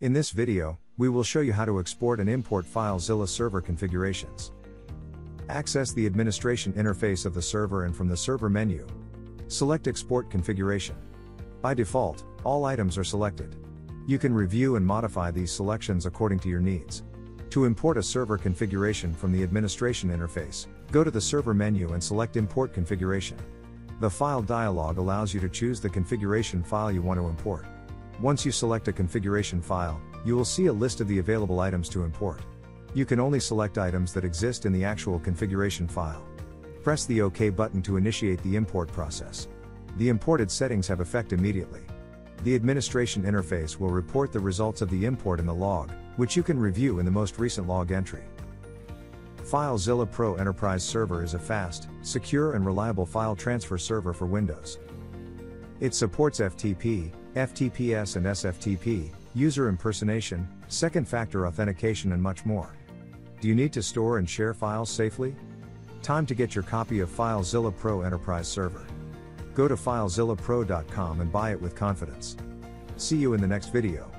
In this video, we will show you how to export and import FileZilla server configurations. Access the administration interface of the server and from the server menu. Select Export Configuration. By default, all items are selected. You can review and modify these selections according to your needs. To import a server configuration from the administration interface, go to the server menu and select Import Configuration. The file dialog allows you to choose the configuration file you want to import. Once you select a configuration file, you will see a list of the available items to import. You can only select items that exist in the actual configuration file. Press the OK button to initiate the import process. The imported settings have effect immediately. The administration interface will report the results of the import in the log, which you can review in the most recent log entry. FileZilla Pro Enterprise Server is a fast, secure and reliable file transfer server for Windows. It supports FTP, FTPS and SFTP, user impersonation, second factor authentication and much more. Do you need to store and share files safely? Time to get your copy of FileZilla Pro Enterprise Server. Go to filezillapro.com and buy it with confidence. See you in the next video.